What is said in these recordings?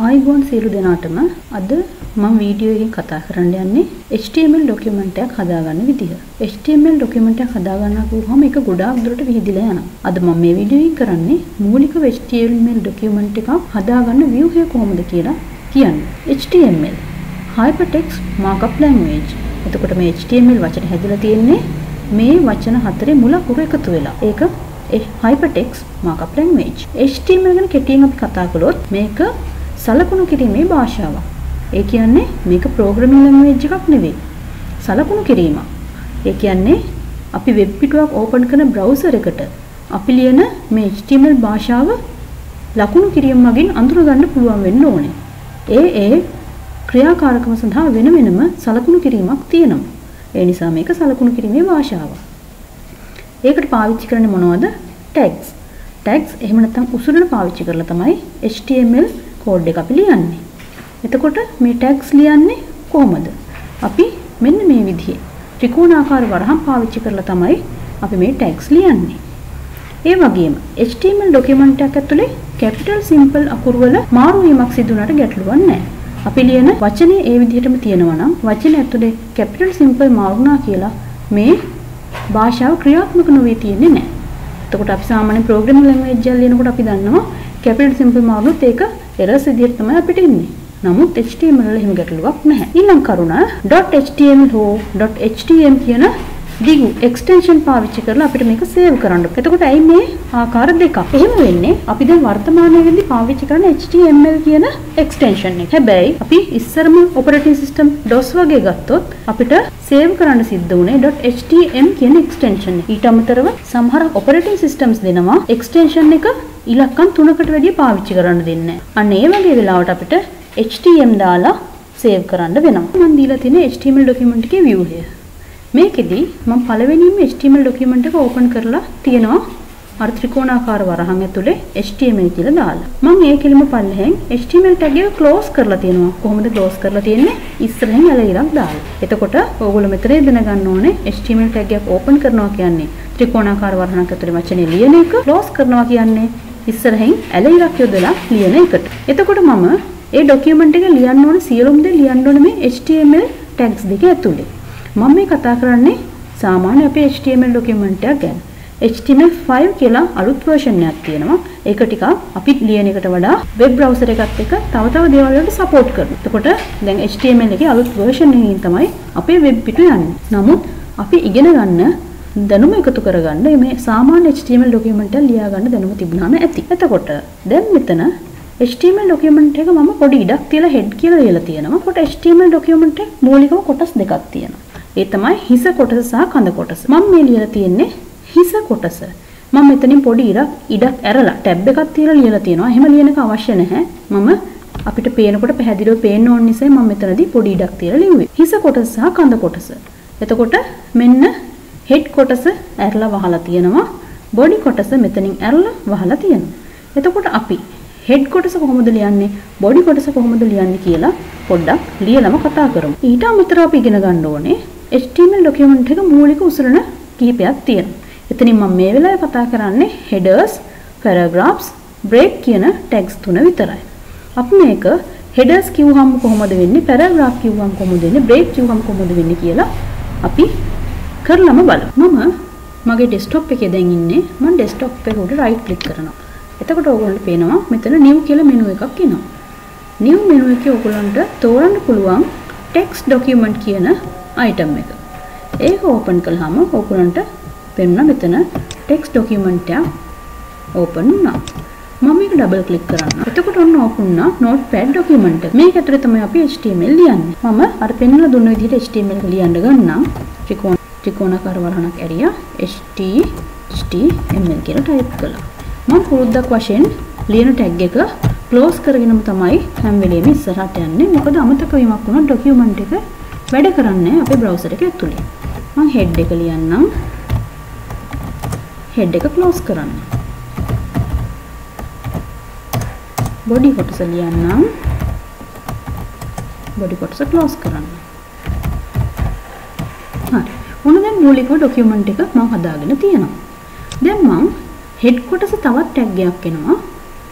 ආයිබෝන් සියලු දෙනාටම අද මම වීඩියෝ එකකින් කතා කරන්න යන්නේ HTML ඩොකියුමන්ට් එකක් හදාගන්න විදිහ. HTML ඩොකියුමන්ට් එකක් හදාගන්න කිව්වම ඒක ගොඩාක් දුරට විහිදිලා යනවා. අද මම මේ වීඩියෝ එකේ කරන්නේ මූලික HTML ඩොකියුමන්ට් එකක් හදාගන්න view එක කොහොමද කියලා කියන්නේ. HTML Hypertext Markup Language. එතකොට මේ HTML වචන හැදලා තියෙන්නේ මේ වචන හතරේ මුලක් උර එකතු වෙලා. ඒක Hypertext Markup Language. HTML ගැන කෙටියෙන් අපි කතා කළොත් මේක සලකුණු කිරීමේ භාෂාවක්. ඒ කියන්නේ මේක ප්‍රෝග්‍රෑමින් ලැන්ග්වේජ් එකක් නෙවෙයි. සලකුණු කිරීමක්. ඒ කියන්නේ අපි වෙබ් පිටුවක් ඕපන් කරන බ්‍රවුසර් එකට අපි ලියන මේ HTML භාෂාව ලකුණු කිරීම මගින් අඳුර ගන්න පුළුවන් වෙන්න ඕනේ. ඒ ඒ ක්‍රියාකාරකම සඳහා වෙන වෙනම සලකුණු කිරීමක් තියෙනවා. ඒ නිසා මේක සලකුණු කිරීමේ භාෂාවක්. ඒකට පාවිච්චි කරන්නේ මොනවද? tags. tags එහෙම නැත්නම් උසුලන පාවිච්චි කරලා තමයි HTML කෝඩ් එක අපි ලියන්නේ. එතකොට මේ ටැග්ස් ලියන්නේ කොහොමද? අපි මෙන්න මේ විදිහේ ත්‍රිකෝණාකාර වරහන් පාවිච්චි කරලා තමයි අපි මේ ටැග්ස් ලියන්නේ. ඒ වගේම HTML ඩොකියුමන්ට් එකක් ඇතුලේ capital simple අකුරු වල මාරු වීමක් සිදු වුණාට ගැටලුවක් නැහැ. අපි ලියන වචනේ ඒ විදිහටම තියෙනවා නම් වචනේ ඇතුලේ capital simple මාරුණා කියලා මේ භාෂාව ක්‍රියාත්මක නොවේ තියෙන්නේ නැහැ. එතකොට අපි සාමාන්‍ය ප්‍රෝග්‍රෑමින් ලැන්ග්වේජ් එක ලියනකොට අපි දන්නවා capital simple මාරුනොත් ඒක errors විදිහට තමයි අපිට එන්නේ. නමුත් HTML වල එහෙම ගැටලුවක් නැහැ. ඊළඟ කරුණ .html හෝ .htm කියන දිගු එක්ස්ටෙන්ෂන් පාවිච්චි කරලා අපිට මේක සේව් කරන්න. එතකොට ඇයි මේ ආකාර දෙකක්? එහෙම වෙන්නේ අපි දැන් වර්තමානයේදී පාවිච්චි කරන HTML කියන එක්ස්ටෙන්ෂන් එක. හැබැයි අපි ඉස්සරම ඔපරේටින් සිස්ටම් DOS වගේ ගත්තොත් අපිට සේව් කරන්න සිද්ධ වුණේ .htm කියන එක්ස්ටෙන්ෂන් එක. ඊට අමතරව සමහර ඔපරේටින් සිස්ටම්ස් දෙනවා එක්ස්ටෙන්ෂන් එක ඉලක්කම් තුනකට වැඩිය පාවිච්චි කරන්න දෙන්නේ අන්න ඒ වගේ වෙලාවට අපිට HTML දාලා සේව් කරන්න වෙනවා. මම දීලා තියෙන HTML ඩොකියුමන්ට් එකේ view එක. මේකෙදි මම පළවෙනිම HTML ඩොකියුමන්ට් එක ඕපන් කරලා තියෙනවා අර ත්‍රිකෝණාකාර වරහන් ඇතුලේ HTML කියලා දාලා. මම ඒ කෙලිම පල්ලෙහෙන් HTML tag එක close කරලා තියෙනවා. කොහොමද close කරලා තියෙන්නේ? ඉස්සරහින් ඇල ඉරක් දාලා. එතකොට ඕගොල්ලෝ මෙතන දැනගන්න ඕනේ HTML tag එකක් ඕපන් කරනවා කියන්නේ ත්‍රිකෝණාකාර වරහණක් ඇතුලේ වචනේ ලියන එක. close කරනවා කියන්නේ ඉස්සරහින් ඇල ඉරක් යොදලා ලියන එකට. එතකොට මම ඒ ඩොකියුමන්ට් එක ලියන්න ඕන සියලුම දේ ලියන්න ඕන මේ HTML tags දෙක ඇතුලේ. මම මේ කතා කරන්නේ සාමාන්‍ය අපේ HTML ඩොකියුමන්ට් එකක් ගැන. HTML5 කියලා අලුත් version එකක් තියෙනවා. ඒක ටිකක් අපි ලියන එකට වඩා වෙබ් browser එකත් එක්ක තව තව දේවල් වලට support කරනවා. එතකොට දැන් HTML එකේ අලුත් version එකකින් තමයි අපේ වෙබ් පිටු යන්නේ. නමුත් අපි ඉගෙන ගන්න දැනුම එකතු කරගන්න මේ සාමාන්‍ය HTML ඩොකියුමන්ට් එක ලියා ගන්න දැනුම තිබුණාම ඇති. එතකොට දැන් මෙතන HTML ඩොකියුමන්ට් එක මම පොඩි ඉඩක් තියලා head කියලා ලියලා තියෙනවා. කොට HTML ඩොකියුමන්ට් එක මූලිකව කොටස් දෙකක් තියෙනවා. ඒ තමයි හිස කොටස සහ කඳ කොටස. මම මේ ලියලා තියෙන්නේ හිස කොටස. මම මෙතනින් පොඩි ඉඩක් ඉඩක් ඇරලා ටැබ් එකක් තියලා ලියලා තියෙනවා. එහෙම ලියන එක අවශ්‍ය නැහැ. මම අපිට පේනකොට පැහැදිලිව පේන්න ඕන නිසා මම මෙතනදී පොඩි ඉඩක් තියලා ලිව්වේ. හිස කොටස සහ කඳ කොටස. එතකොට මෙන්න හෙඩ් කොටස ඇරලා වහලා තියෙනවා. බොඩි කොටස මෙතනින් ඇරලා වහලා තියෙනවා. එතකොට අපි හෙඩ් කොටස කොහොමද ලියන්නේ බොඩි කොටස කොහොමද ලියන්නේ කියලා පොඩ්ඩක් ලියලම කතා කරමු. ඊට අමතරව අපි ඉගෙන ගන්න ඕනේ HTML ඩොකියුමන්ට් එක මූලික උසරණ කිහිපයක් තියෙනවා. එතනින් මම මේ වෙලාවේ කතා කරන්නේ headers, paragraphs, break කියන tags තුන විතරයි. අපි මේක headers කිව්වහම කොහොමද වෙන්නේ, paragraph කිව්වහම කොහොමද වෙන්නේ, break කිව්වහම කොහොමද වෙන්නේ කියලා අපි කරලම බලමු. මම මගේ desktop එකේ දැන් ඉන්නේ. මම desktop එක උඩ right click කරනවා. එතකොට ඕගොල්ලන්ට පේනවා මෙතන new කියලා menu එකක් එනවා. new menu එකේ ඕගොල්ලන්ට තෝරන්න පුළුවන් text document කියන item එක. ඒක open කළාම ඕගොල්ලන්ට පෙන්වන මෙතන text document එක open වුණා. මම මේක double click කරන්න. එතකොට ඔන්න open වුණා notepad document එක. මේක ඇතුලේ තමයි අපි HTML ලියන්නේ. මම අර පෙන්වලා දුන්න විදිහට HTML එක ලියන්න ගන්නම්. ත්‍රිකෝණ ත්‍රිකෝණාකාර වරහණක් ඇරියා HTML කියලා type කළා. මම පුරුද්දක් වශයෙන් ලියන ටැග් එක ක්ලෝස් කරගෙනම තමයි හැම වෙලේම ඉස්සරහට යන්නේ. මොකද අමතක වීමක් වුණොත් ඩොකියුමන්ට් එක වැඩ කරන්නේ අපේ බ්‍රවුසර් එක ඇතුලේ. මම හෙඩ් එක ලියන්නම්. හෙඩ් එක ක්ලෝස් කරන්න. බොඩි කොටස ලියන්නම්. බොඩි කොටස ක්ලෝස් කරන්න. හරි. මොන දැන් මූලිකව ඩොකියුමන්ට් එක මම හදාගෙන තියෙනවා. දැන් මම හෙඩ් කොටස තවත් ටැග් එකක් එනවා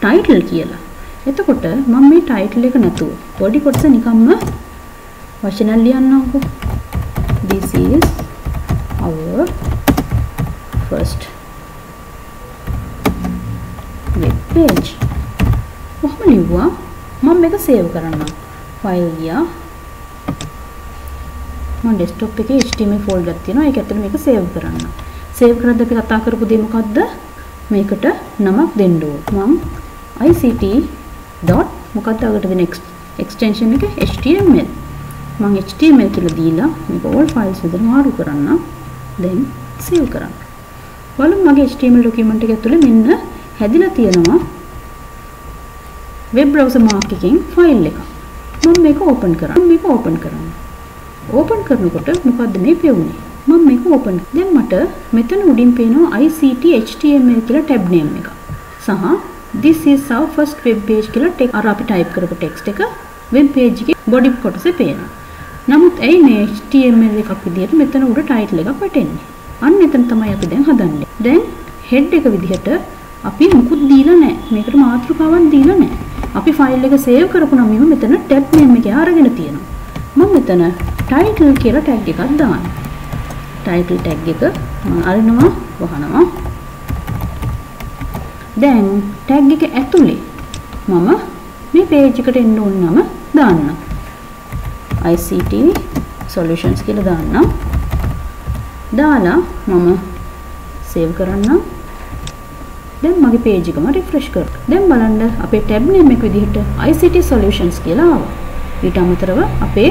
ටයිටල් කියලා. එතකොට මම මේ ටයිටල් එක නැතුව බොඩි කොටස නිකම්ම වචනයක් ලියන්නම්කෝ. This is our first web page. කොහොම ලිව්වා? මම මේක සේව් කරන්නම්. ෆයිල් ගියා. මම ඩෙස්ක්ටොප් එකේ HTML ෆෝල්ඩර් එකක් තියෙනවා. ඒක ඇතුළේ මේක සේව් කරන්න. සේව් කරද්දී අපි කතා කරපු දේ මොකද්ද? මේකට නමක් දෙන්න ඕන. මම ICT. මොකක්ද අගට දෙන එක්ස්ටෙන්ෂන් එක HTML. මම HTML කියලා දීලා මේක all files විදිහට මාරු කරන්න. then save කරන්න. බලමු මගේ HTML document එක ඇතුලේ මෙන්න හැදිලා තියෙනවා web browser mark එකකින් file එකක්. මම මේක open කරන්න. මේක open කරන්න. open කරනකොට මොකද්ද මේ පෙවුනේ? මම මේක open. දැන් මට මෙතන උඩින් පේනවා ICT HTML කියලා tab name එක. සහ this is our first web page කියලා ටෙක් අර අපි type කරපු text එක web page එකේ body කොටසේ පේනවා. නමුත් ඇයි මේ HTML එකක් විදිහට මෙතන උඩ title එකක් වැටෙන්නේ? අන්න එතන තමයි අපි දැන් හදන්නේ. දැන් head එක විදිහට අපි මුකුත් දීලා නැහැ. මේකට මාතෘකාවක් දීලා නැහැ. අපි ෆයිල් එක සේව් කරපු නම් මෙතන ටැබ් නේම් එක අරගෙන තියෙනවා. මම මෙතන ටයිටල් කියලා ටැග් එකක් දානවා. ටයිටල් ටැග් එක මම අරිනවා වහනවා. දැන් ටැග් එක ඇතුලේ මම මේ පේජ් එකට එන්න ඕන නම දාන්නම්. ICT solutions කියලා දාන්නම්. දාලා මම සේව් කරන්නම්. දැන් මගේ page එකම refresh කරලා. දැන් බලන්න අපේ tab name එක විදිහට ICT solutions කියලා ආවා. ඊට අමතරව අපේ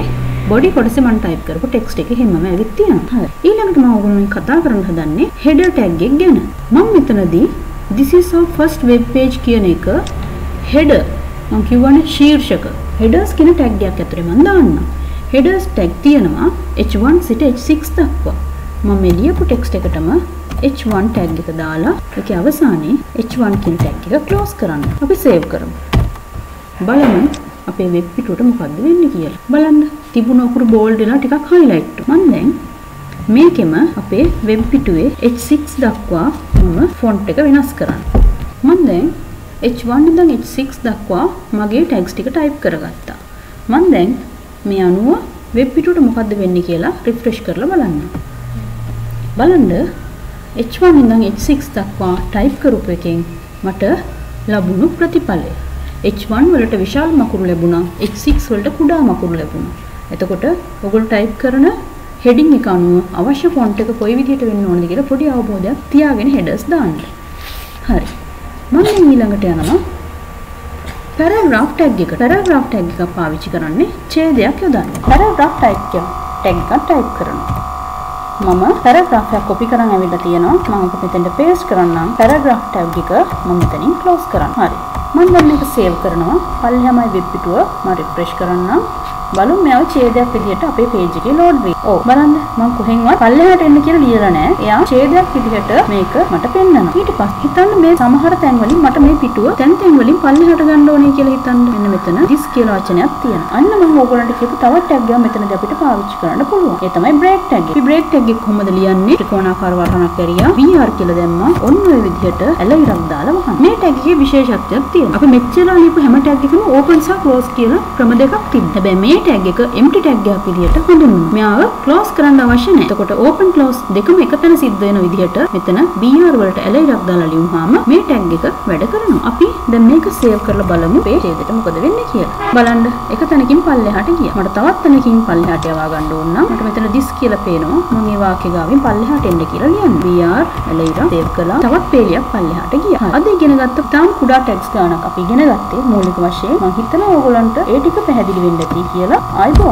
body කොටසේ මම type කරපු text එක හැමම ඇවිත් තියෙනවා. හරි. ඊළඟට මම ඔයගොල්ලෝ කතා කරන්න හදන්නේ header tag එක ගැන. මම මෙතනදී this is our first web page කියන එක header මම කියවනේ ශීර්ෂක headers කියන tag එකක් ඇතුලේ මම දාන්නම්. Headers tag තියෙනවා h1 සිට h6 දක්වා. මම එළියපු text එකටම H1 tag එක දාලා ඒකේ අවසානයේ H1 කියන tag එක close කරන්න. අපි save කරමු. බලමු අපේ වෙබ් පිටුවට මොකද්ද වෙන්නේ කියලා. බලන්න තිබුණ අකුරු bold වෙලා ටිකක් highlight මම දැන් මේකෙම අපේ වෙබ් පිටුවේ H6 දක්වා මම font එක වෙනස් කරන්න. මම දැන් H1 ඉඳන් H6 දක්වා මගේ tags ටික type කරගත්තා. මම දැන් මේ අනුව වෙබ් පිටුවට මොකද්ද වෙන්නේ කියලා refresh කරලා බලන්න. බලන්න H1 ඉඳන් H6 දක්වා ටයිප් කරපු එකෙන් මට ලැබුණු ප්‍රතිඵලය. H1 වලට විශාල මකුරු ලැබුණා. H6 වලට කුඩා මකුරු ලැබුණා. එතකොට ඔයගොල්ලෝ ටයිප් කරන හෙඩින් එක අනුව අවශ්‍ය ෆොන්ට් එක කොයි විදිහට වෙන්න ඕනද කියලා පොඩි අවබෝධයක් තියාගෙන හෙඩර්ස් දාන්න. හරි. මම ඊළඟට යනවා පැරාග්‍රාෆ් ටැග් එක. පැරාග්‍රාෆ් ටැග් එක පාවිච්චි කරන්නේ ඡේදයක් යොදන්න. පැරාග්‍රාෆ් ටයිප් ටැග් එකක් ටයිප් කරනවා. මම පැරග්‍රාෆ් එකක් කොපි කරන් ඇවිල්ලා තියෙනවා. මම ඒක මෙතෙන්ට පේස්ට් කරන්නම්. පැරග්‍රාෆ් ටැග් එක මම මෙතනින් ක්ලෝස් කරන්න. හරි. මම දැන් මේක සේව් කරනවා. පල්ලෙහාමයි වෙබ් පිටුව. මම රිෆ්‍රෙෂ් කරන්නම්. බලමු මෙයාව ඡේදයක් විදිහට අපේ page එකේ load වෙයි. ඔව් බලන්න මම කොහෙන්වත් පල්ලෙහාට එන්න කියලා ලියලා නැහැ. එයා ඡේදයක් විදිහට මේක මට පෙන්නනවා. ඊට පස්සේ හිතන්න මේ සමහර තැන් වලින් මට මේ පිටුව තැන් තැන් වලින් පල්ලෙහාට ගන්න ඕනේ කියලා හිතන්න. මෙන්න මෙතන this කියලා වචනයක් තියෙනවා. අන්න මම ඕගොල්ලන්ට කියපු තවත් tag එකක් මෙතනදී අපිට පාවිච්චි කරන්න පුළුවන්. ඒ තමයි break tag එක. අපි break tag එක කොහොමද ලියන්නේ? ත්‍රිකෝණාකාර වටනක් ඇරියා VR කියලා දැම්මා. ඔන්න ඔය විදිහට ඇලවිරක් දාලා වහන්න. මේ tag එකේ විශේෂත්වයක් තියෙනවා. අපි මෙච්චර ලියපු හැම tag එකම open සහ close කියලා ක්‍රම දෙකක් තිබ්බා. හැබැයි මේ tag එක empty tag එකක් විදිහට හඳුන්වනවා. මෙයාව close කරන්න අවශ්‍ය නැහැ. එතකොට open close දෙකම එකතැන සිද්ධ වෙන විදිහට මෙතන BR වලට ඇලයිරක් දාලා ලියුවාම මේ tag එක වැඩ කරනවා. අපි දැන් මේක save කරලා බලමු මේ ඡේදෙට මොකද වෙන්නේ කියලා. බලන්න එක තැනකින් පල්ලෙහාට ගියා. මට තවත් තැනකින් පල්ලෙහාට යවා ගන්න ඕන නම් මට මෙතන this කියලා පේනවා. මම මේ වාක්‍ය ගාවින් පල්ලෙහාට එන්න කියලා ලියන්න. BR ඇලයිරක් save කළා. තවත් පේලියක් පල්ලෙහාට ගියා. අද ඉගෙන ගත්ත තාම කුඩා tags ගානක් අපි ඉගෙන ගත්තේ මූලික වශයෙන්. මම හිතනවා ඕගොල්ලන්ට ඒ ටික පැහැදිලි වෙන්න ඇති කියලා. 好的，哎，对。